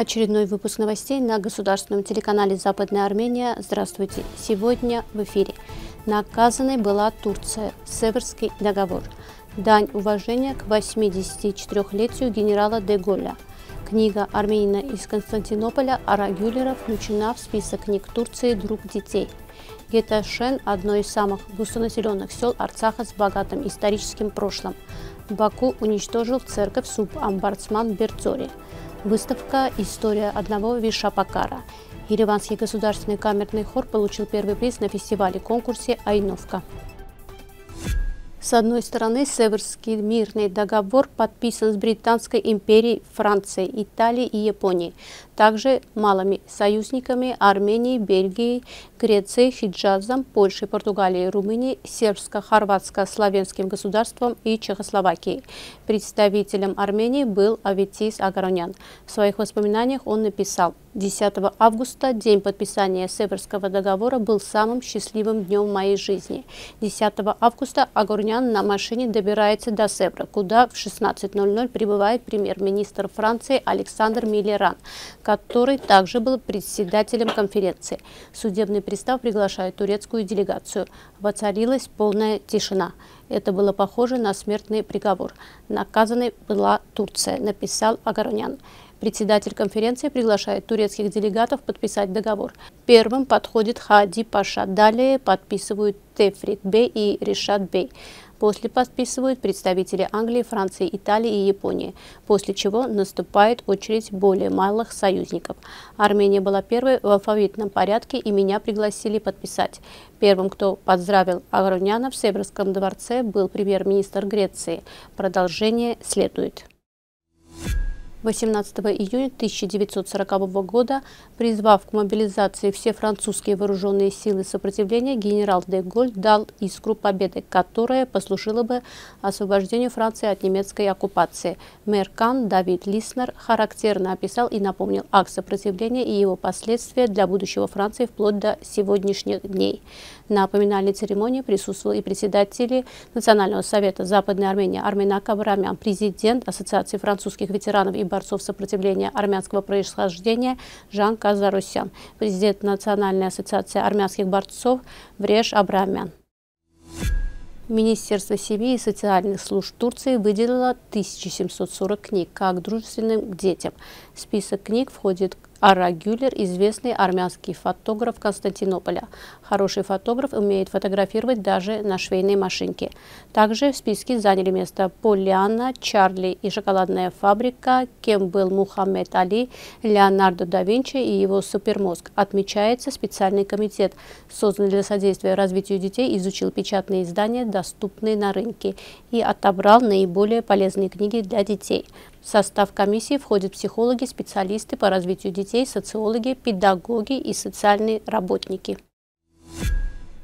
Очередной выпуск новостей на государственном телеканале «Западная Армения». Здравствуйте. Сегодня в эфире. Наказанной была Турция. Северский договор. Дань уважения к 84-летию генерала де Голля. Книга армянина из Константинополя Ара Гюллера включена в список книг Турции «Друг детей». Геташен – одно из самых густонаселенных сел Арцаха с богатым историческим прошлым. Баку уничтожил церковь Суб-Амбарцман Берцори – Выставка «История одного Вишапакара». Ереванский государственный камерный хор получил первый приз на фестивале-конкурсе «Айновка». С одной стороны, Северский мирный договор подписан с Британской империей, Францией, Италией и Японией, также малыми союзниками Армении, Бельгии, Греции, Хиджазом, Польшей, Португалией, Румынией, сербско-хорватско-славянским государством и Чехословакией. Представителем Армении был Аветис Агаронян. В своих воспоминаниях он написал – 10 августа, день подписания Северского договора, был самым счастливым днем моей жизни. 10 августа Агурнян на машине добирается до Севра, куда в 16.00 прибывает премьер-министр Франции Александр Миллеран, который также был председателем конференции. Судебный пристав приглашает турецкую делегацию. Воцарилась полная тишина. Это было похоже на смертный приговор. Наказанной была Турция, написал Агаронян. Председатель конференции приглашает турецких делегатов подписать договор. Первым подходит Хади Паша, далее подписывают Тефрик Бей и Решат Бей. После подписывают представители Англии, Франции, Италии и Японии, после чего наступает очередь более малых союзников. Армения была первой в алфавитном порядке и меня пригласили подписать. Первым, кто поздравил Агроняна в Северском дворце, был премьер-министр Греции. Продолжение следует. 18 июня 1940 года, призвав к мобилизации все французские вооруженные силы сопротивления, генерал де Голь дал искру победы, которая послужила бы освобождению Франции от немецкой оккупации. Мэр Кан Давид Лиснер характерно описал и напомнил акт сопротивления и его последствия для будущего Франции вплоть до сегодняшних дней. На поминальной церемонии присутствовал и председатель Национального совета Западной Армении Армена Кабрамян, президент Ассоциации французских ветеранов и борцов сопротивления армянского происхождения Жан Казарусян, президент Национальной ассоциации армянских борцов Вреж Абрамян. Министерство семьи и социальных служб Турции выделило 1740 книг как дружественным детям. список книг входит Ара Гюллер – известный армянский фотограф Константинополя. Хороший фотограф умеет фотографировать даже на швейной машинке. Также в списке заняли место Полиана, Чарли и шоколадная фабрика, кем был Мухаммед Али, Леонардо да Винчи и его супермозг. Отмечается специальный комитет, созданный для содействия развитию детей, изучил печатные издания, доступные на рынке, и отобрал наиболее полезные книги для детей. В состав комиссии входят психологи, специалисты по развитию детей, социологи, педагоги и социальные работники.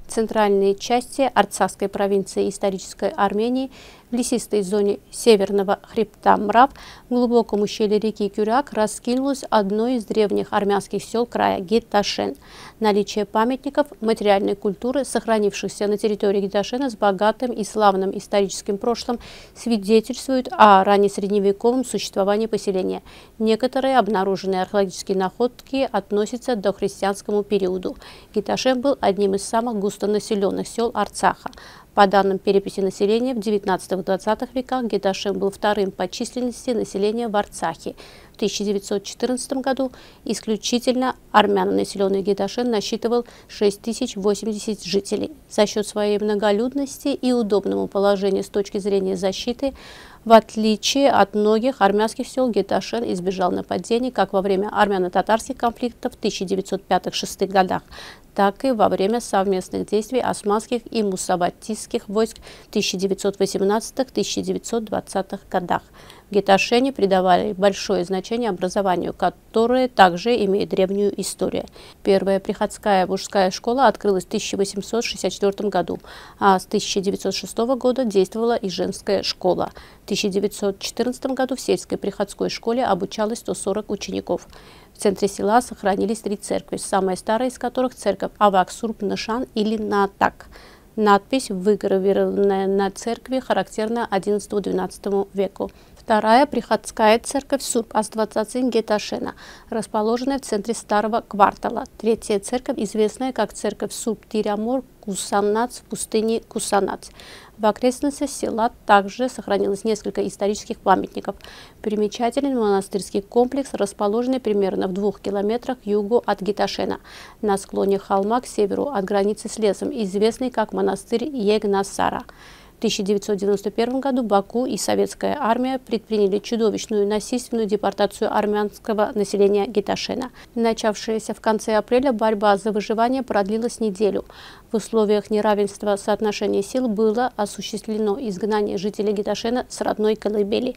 Центральной части Арцахской провинции исторической Армении в лесистой зоне северного хребта Мрав в глубоком ущелье реки Кюряк раскинулось одно из древних армянских сел края Гиташен. Наличие памятников материальной культуры, сохранившихся на территории Гиташена с богатым и славным историческим прошлым, свидетельствует о раннесредневековом существовании поселения. Некоторые обнаруженные археологические находки относятся до христианскому периоду. Гиташен был одним из самых густонаселенных сел Арцаха. По данным переписи населения, в 19-20 веках Гедашем был вторым по численности населения в Арцахе. В 1914 году исключительно армяно-населенный Гедашен насчитывал 6080 жителей. За счет своей многолюдности и удобному положению с точки зрения защиты, в отличие от многих армянских сел, Геташен избежал нападений как во время армяно-татарских конфликтов в 1905-1906 годах, так и во время совместных действий османских и мусаватистских войск в 1918-1920 годах. В Геташене придавали большое значение образованию, которое также имеет древнюю историю. Первая приходская мужская школа открылась в 1864 году, а с 1906 года действовала и женская школа. В 1914 году в сельской приходской школе обучалось 140 учеников. В центре села сохранились три церкви, самая старая из которых церковь Аваксурб-Нашан или Натак. Надпись, выгравированная на церкви, характерна XI-XII веку. Вторая приходская церковь Сурб Аствацацин Геташена, расположенная в центре старого квартала. Третья церковь, известная как церковь Сурб Тирямор Кусанац в пустыне Кусанац. В окрестностях села также сохранилось несколько исторических памятников. Примечательный монастырский комплекс, расположенный примерно в двух километрах к югу от Гиташена, на склоне холма к северу от границы с лесом, известный как монастырь Егнасара. В 1991 году Баку и советская армия предприняли чудовищную насильственную депортацию армянского населения Гиташена. Начавшаяся в конце апреля борьба за выживание продлилась неделю. В условиях неравенства соотношения сил было осуществлено изгнание жителей Гиташена с родной колыбели.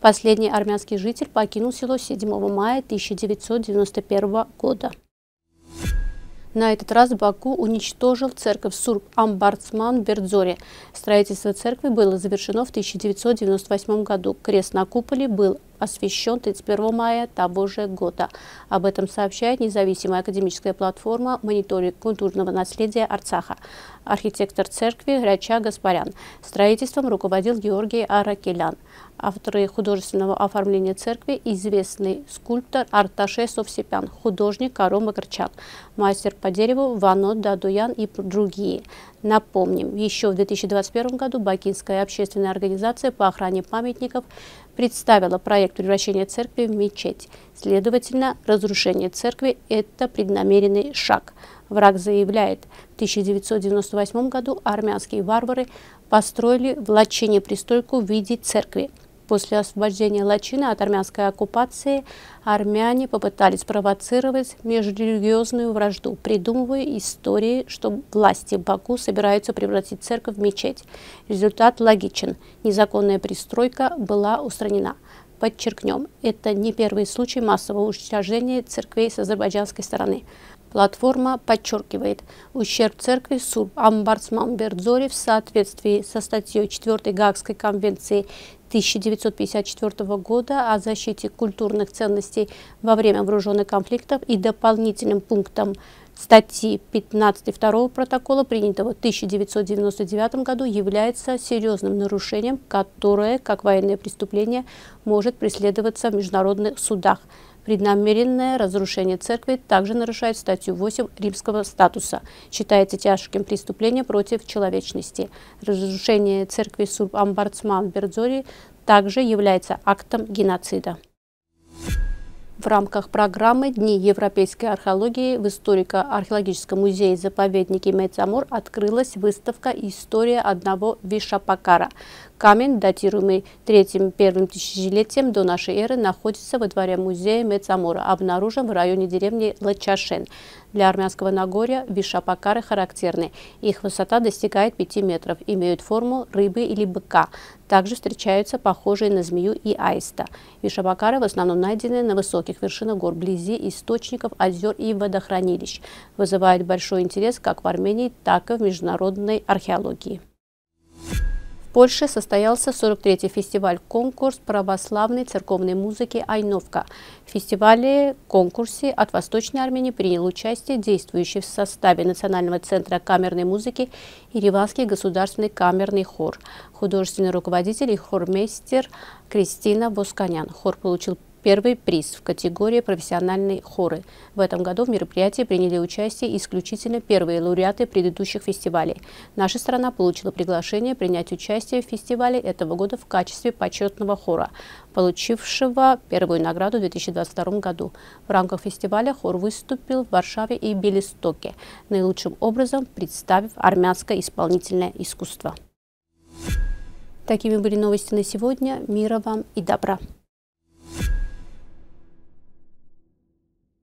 Последний армянский житель покинул село 7 мая 1991 года. На этот раз Баку уничтожил церковь Сурб Амбарцман Бердзоре. Строительство церкви было завершено в 1998 году. Крест на куполе был освящен 31 мая того же года. Об этом сообщает независимая академическая платформа «Мониторинг культурного наследия Арцаха». Архитектор церкви Грача Гаспарян. Строительством руководил Георгий Аракелян. Авторы художественного оформления церкви – известный скульптор Арташе Совсепян, художник Каро Макарчак, мастер по дереву Вано Дадуян и другие. Напомним, еще в 2021 году Бакинская общественная организация по охране памятников представила проект превращения церкви в мечеть. Следовательно, разрушение церкви – это преднамеренный шаг. Враг заявляет, в 1998 году армянские варвары построили в Лачине пристройку в виде церкви. После освобождения Лачины от армянской оккупации армяне попытались провоцировать межрелигиозную вражду, придумывая истории, что власти Баку собираются превратить церковь в мечеть. Результат логичен. Незаконная пристройка была устранена. Подчеркнем, это не первый случай массового уничтожения церквей с азербайджанской стороны. Платформа подчеркивает, ущерб церкви Сурб Амбарцман Бердзори в соответствии со статьей 4 Гаагской конвенции 1954 года о защите культурных ценностей во время вооруженных конфликтов и дополнительным пунктом статьи 15 второго протокола, принятого в 1999 году, является серьезным нарушением, которое, как военное преступление, может преследоваться в международных судах. Преднамеренное разрушение церкви также нарушает статью 8 римского статуса. Считается тяжким преступлением против человечности. Разрушение церкви Сурб-Амбарцман Бердзори также является актом геноцида. В рамках программы «Дни европейской археологии» в историко-археологическом музее заповедники Мецамор открылась выставка «История одного Вишапакара». Камень, датируемый третьим-первым тысячелетием до нашей эры, находится во дворе музея Мецамора, обнаружен в районе деревни Лачашен. Для армянского Нагорья вишапакары характерны. Их высота достигает 5 метров, имеют форму рыбы или быка. Также встречаются похожие на змею и аиста. Вишапакары в основном найдены на высоких вершинах гор, вблизи источников, озер и водохранилищ. Вызывают большой интерес как в Армении, так и в международной археологии. Польше состоялся 43-й фестиваль-конкурс православной церковной музыки «Айновка». В фестивале-конкурсе от Восточной Армении принял участие действующий в составе Национального центра камерной музыки Ереванский государственный камерный хор, художественный руководитель и хормейстер Кристина Восканян. Хор получил Первый приз в категории «Профессиональные хоры». В этом году в мероприятии приняли участие исключительно первые лауреаты предыдущих фестивалей. Наша страна получила приглашение принять участие в фестивале этого года в качестве почетного хора, получившего первую награду в 2022 году. В рамках фестиваля хор выступил в Варшаве и Белистоке, наилучшим образом представив армянское исполнительное искусство. Такими были новости на сегодня. Мира вам и добра!